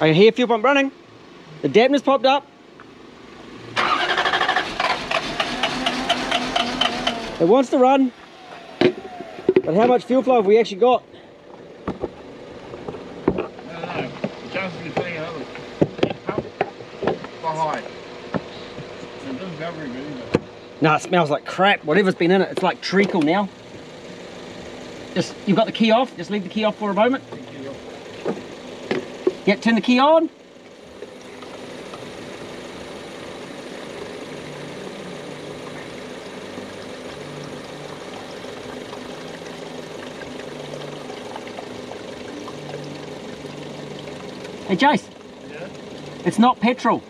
I can hear fuel pump running. The dampener's popped up. It wants to run. But how much fuel flow have we actually got? No, it smells like crap. Whatever's been in it, it's like treacle now. Just, you've got the key off. Just leave the key off for a moment. Yep, turn the key on. Hey Jace, Yeah? it's not petrol.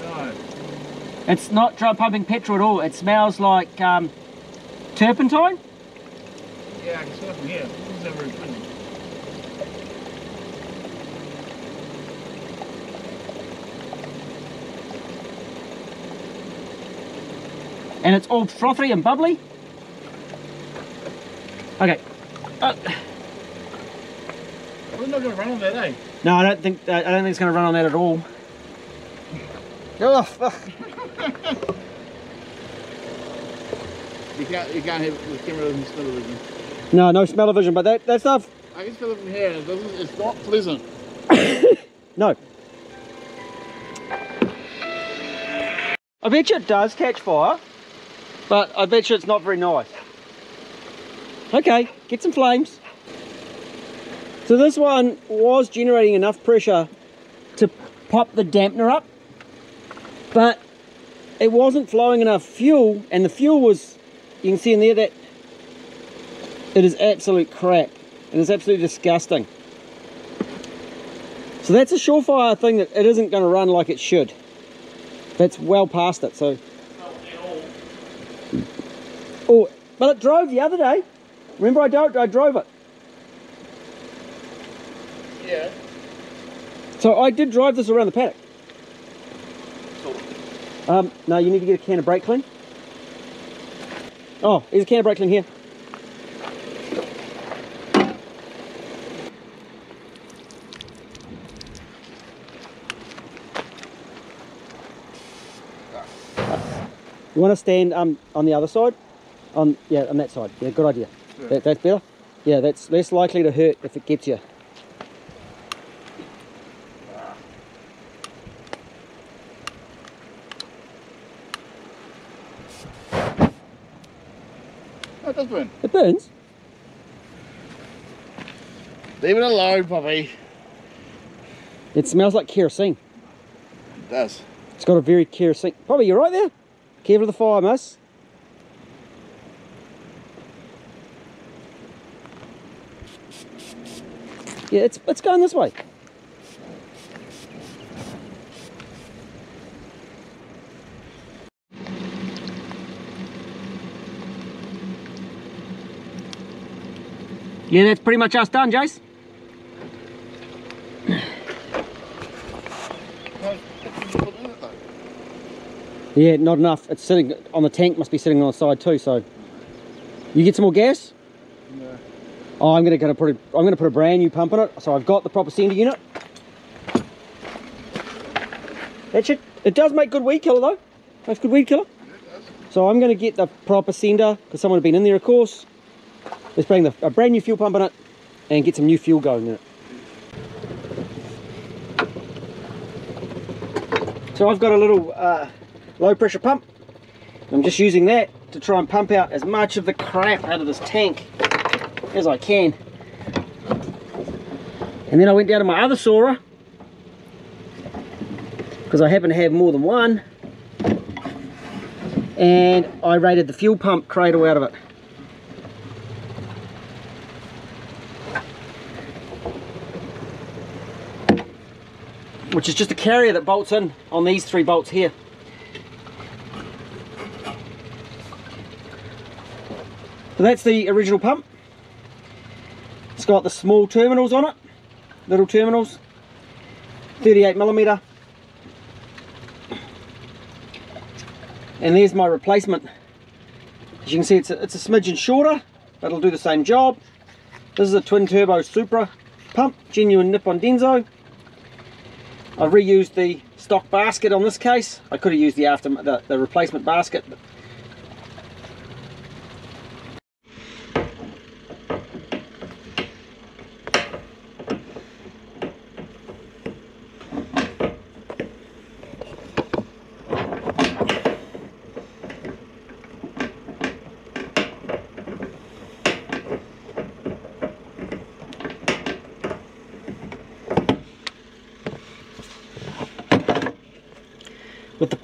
No. It's not dry pumping petrol at all. It smells like um, turpentine. Yeah, I can smell it from here. It doesn't sound and it's all frothy and bubbly. Okay. Uh, We're not going to run on that, eh? no, I don't think uh, I don't think it's going to run on that at all. Oh, fuck. You can't, you can't have the camera doesn't smell of it. No, no smell of vision, but that, that stuff, I can smell it from here and it doesn't, it's not pleasant. no. I bet you it does catch fire, but I bet you it's not very nice. Okay, get some flames. So this one was generating enough pressure to pop the dampener up, but it wasn't flowing enough fuel, and the fuel was, you can see in there that it is absolute crap. It is absolutely disgusting. So that's a surefire thing that it isn't going to run like it should. That's well past it. So, oh, but it drove the other day. Remember, I don't. I drove it. Yeah. So I did drive this around the paddock. Um, no, you need to get a can of brake clean. Oh, here's a can of brake clean here. You want to stand um, on the other side? On yeah, on that side. Yeah, good idea. Yeah. That, that's better. Yeah, that's less likely to hurt if it gets you. Oh, it does burn. It burns. Leave it alone, puppy. It smells like kerosene. It does. It's got a very kerosene. Probably you're right there. Careful of the fire, miss. Yeah, it's it's going this way. Yeah, that's pretty much us done, Jace. Yeah, not enough. It's sitting on the tank, must be sitting on the side too, so. You get some more gas? No. Oh, I'm gonna, gonna put a, I'm gonna put a brand new pump in it. So I've got the proper sender unit. That shit, it does make good weed killer though. Makes good weed killer. So I'm gonna get the proper sender, because someone had been in there of course. Let's bring the, a brand new fuel pump in it and get some new fuel going in it. So I've got a little uh, low pressure pump. I'm just using that to try and pump out as much of the crap out of this tank as I can. And then I went down to my other Soarer because I happen to have more than one and I rated the fuel pump cradle out of it. Which is just a carrier that bolts in on these three bolts here. So that's the original pump. It's got the small terminals on it, little terminals, 38 millimeter. And there's my replacement. As you can see, it's a, it's a smidgen shorter, but it'll do the same job. This is a twin turbo Supra pump, genuine Nippon Denso. I've reused the stock basket on this case. I could have used the after the, the replacement basket.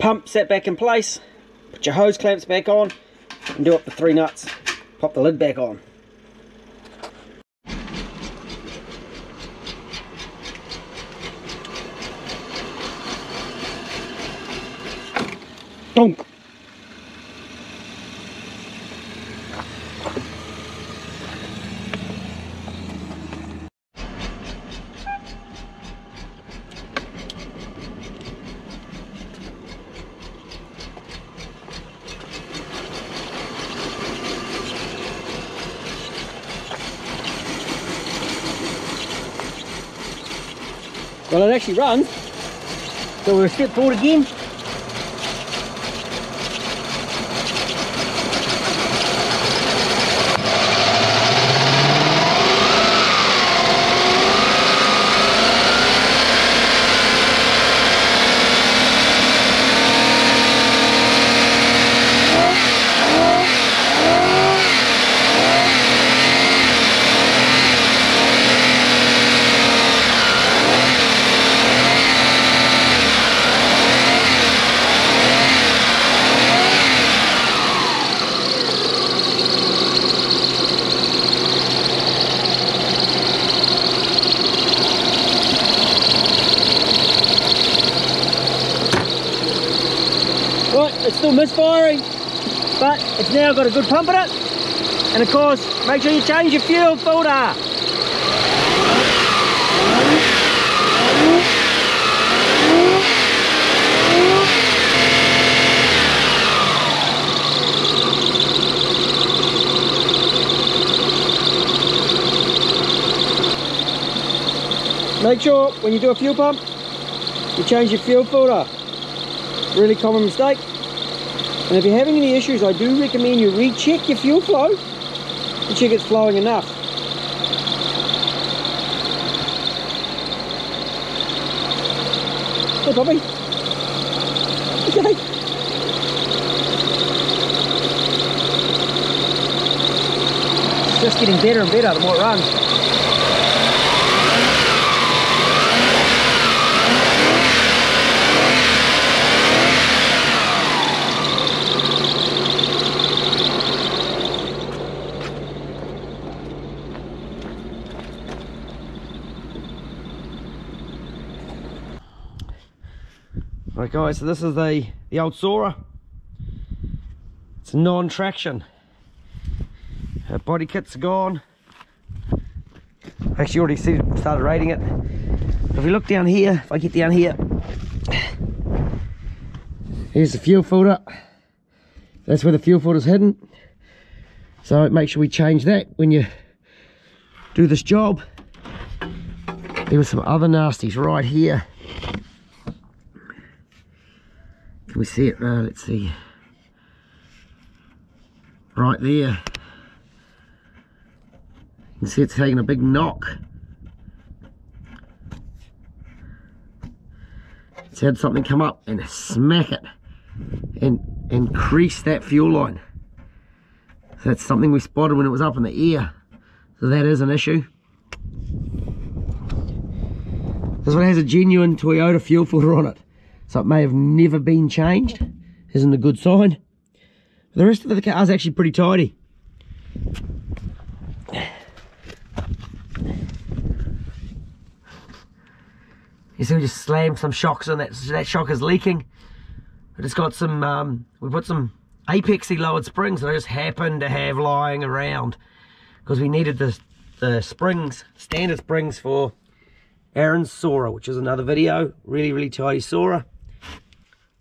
Pump set back in place, put your hose clamps back on and do up the three nuts. Pop the lid back on. Donk. Well, it actually runs. So we'll step forward again. Right, it's still misfiring, but it's now got a good pump in it. And of course, make sure you change your fuel filter. Make sure when you do a fuel pump, you change your fuel filter. Really common mistake. And if you're having any issues, I do recommend you recheck your fuel flow and check it's flowing enough. Hey, Bobby. Okay. It's just getting better and better the more it runs. Right guys, so this is the, the old Soarer. It's non-traction. Uh, body kit's gone. Actually already see, started rating it. If we look down here, if I get down here, here's the fuel filter. That's where the fuel filter's hidden. So make sure we change that when you do this job. There were some other nasties right here. Can we see it? Uh, let's see. Right there. You can see it's taking a big knock. It's had something come up and smack it and increase that fuel line. So that's something we spotted when it was up in the air. So that is an issue. This one has a genuine Toyota fuel filter on it. So it may have never been changed. Isn't a good sign. The rest of the car is actually pretty tidy. You see we just slammed some shocks on that, that shock is leaking. I just got some, um, we put some Apexi lowered springs that I just happened to have lying around because we needed the, the springs, standard springs for Aaron's Soarer, which is another video. Really, really tidy Soarer.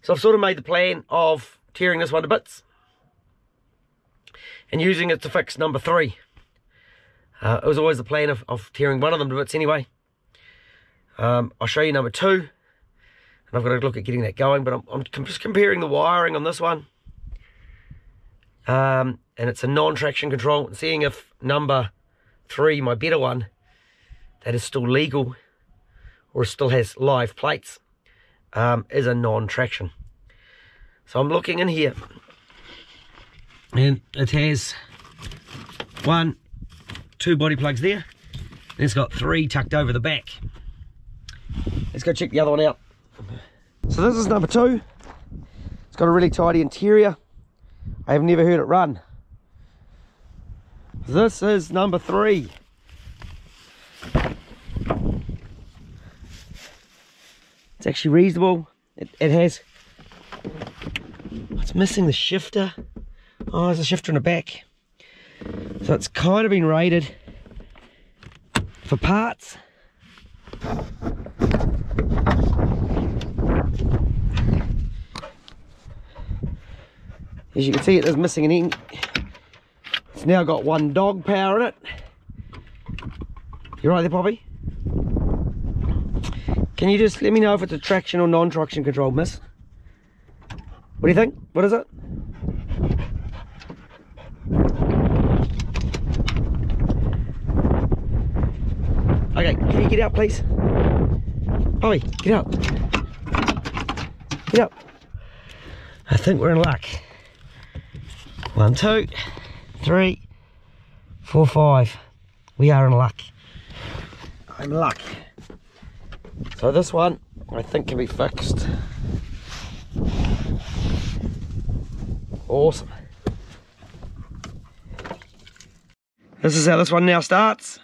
So I've sort of made the plan of tearing this one to bits and using it to fix number three. Uh, it was always the plan of, of tearing one of them to bits anyway. Um, I'll show you number two And I've got to look at getting that going, but I'm, I'm just comparing the wiring on this one. Um, and it's a non-traction control, and seeing if number three, my better one, that is still legal or still has live plates, um, is a non-traction. So I'm looking in here, and it has one, two body plugs there, and it's got three tucked over the back. Let's go check the other one out. So this is number two. It's got a really tidy interior. I have never heard it run. This is number three. It's actually reasonable. It, it has, it's missing the shifter. Oh, there's a shifter in the back. So it's kind of been rated for parts. As you can see, it is missing an. It's now got one dog power in it. You right there, Poppy? Can you just let me know if it's a traction or non-traction control, miss? What do you think? What is it? Okay, can you get out, please? Poppy, get out. Get out. I think we're in luck. One, two, three, four, five. We are in luck. I'm in luck. So this one, I think can be fixed. Awesome. This is how this one now starts.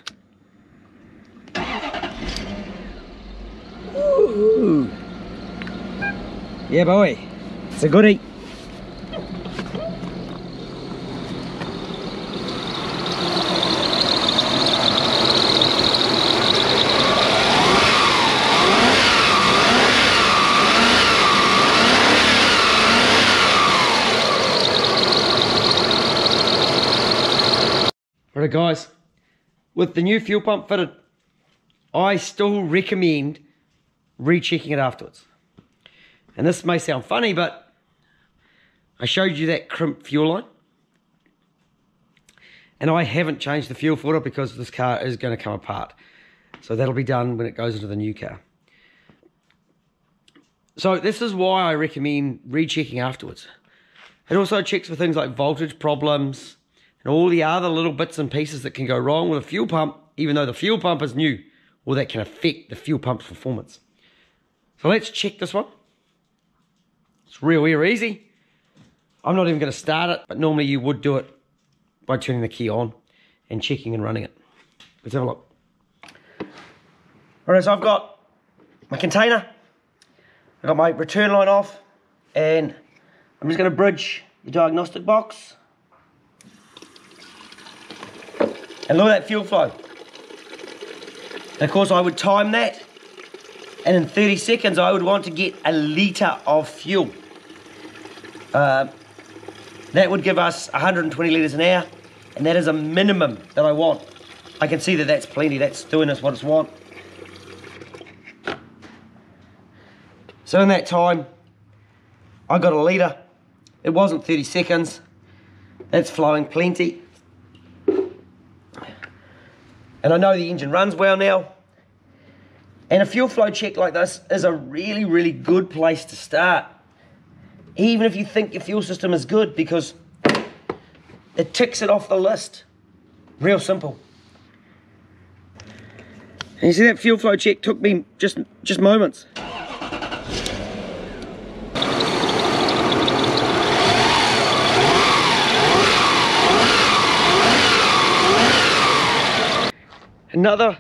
Ooh. Yeah, boy. It's a goodie. Alright guys, with the new fuel pump fitted, I still recommend rechecking it afterwards. And this may sound funny, but I showed you that crimp fuel line. And I haven't changed the fuel filter because this car is going to come apart. So that'll be done when it goes into the new car. So this is why I recommend rechecking afterwards. It also checks for things like voltage problems and all the other little bits and pieces that can go wrong with a fuel pump, even though the fuel pump is new, or that can affect the fuel pump's performance. So let's check this one. It's real, real easy. I'm not even going to start it, but normally you would do it by turning the key on and checking and running it. Let's have a look. All right, so I've got my container. I've got my return line off, and I'm just going to bridge the diagnostic box. And look at that fuel flow. And of course, I would time that and in 30 seconds I would want to get a litre of fuel. Uh, that would give us 120 litres an hour, and that is a minimum that I want. I can see that that's plenty, that's doing us what it's want. So in that time, I got a litre. It wasn't 30 seconds. That's flowing plenty. And I know the engine runs well now. And a fuel flow check like this is a really, really good place to start. Even if you think your fuel system is good because it ticks it off the list. Real simple. And you see that fuel flow check took me just, just moments. Another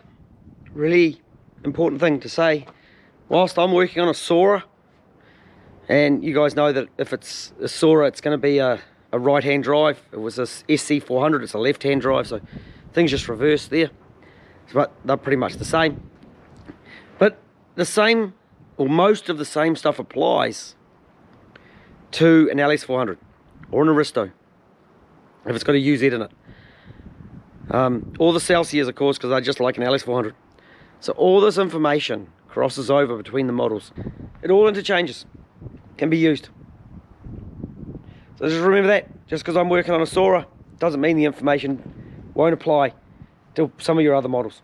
really important thing to say, whilst I'm working on a Soarer, and you guys know that if it's a Soarer, it's going to be a, a right-hand drive. It was a SC400, it's a left-hand drive, so things just reverse there. But they're pretty much the same. But the same, or most of the same stuff applies to an LS400 or an Aristo, if it's got a UZ in it. Um, or the Celsior, of course, because I just like an LS400. So all this information crosses over between the models. It all interchanges, can be used. So just remember that, just because I'm working on a Soarer, doesn't mean the information won't apply to some of your other models.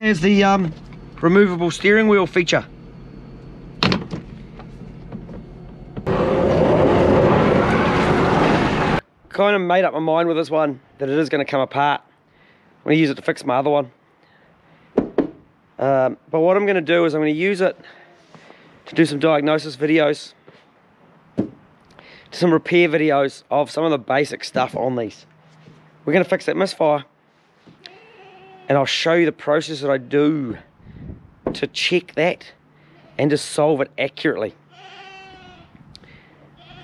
There's the um, removable steering wheel feature. Kind of made up my mind with this one that it is going to come apart. I'm going to use it to fix my other one. Um, but what I'm going to do is I'm going to use it to do some diagnosis videos, some repair videos of some of the basic stuff on these. We're going to fix that misfire and I'll show you the process that I do to check that and to solve it accurately.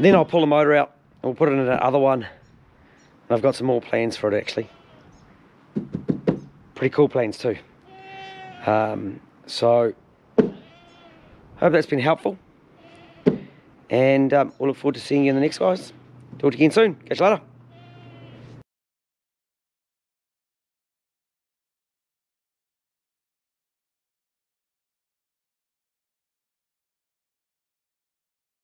Then I'll pull the motor out and we'll put it in another one. I've got some more plans for it actually. Pretty cool plans too. Um, so, hope that's been helpful. And um, we'll look forward to seeing you in the next guys. Talk to you again soon. Catch you later.